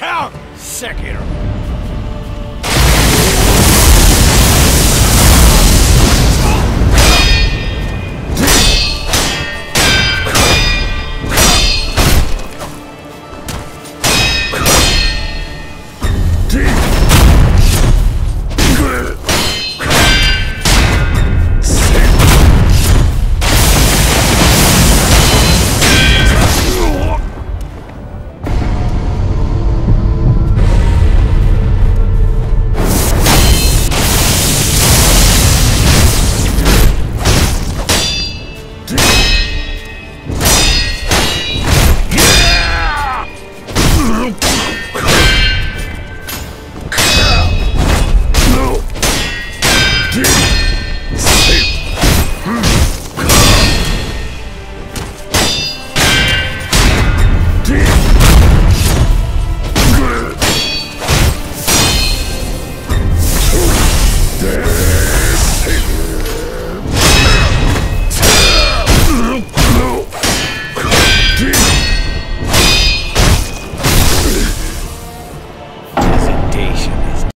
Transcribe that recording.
Count! Sekiro! Presentation.